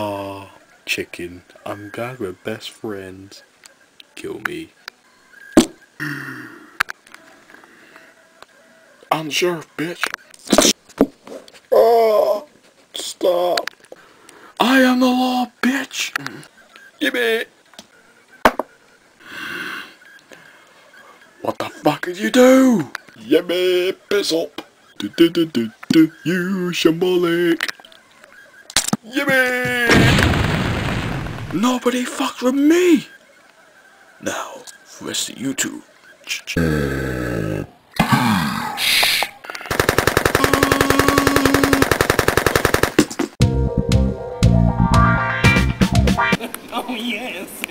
Ah, chicken. I'm glad we're best friends. Kill me. I'm sheriff, bitch. Ah, stop. I am the law, bitch. Give me. What the fuck did you do? Yummy, piss up. Do do do do do. You shambolic. Yippee. Nobody fucked with me. Now, for the rest of you two. Oh yes.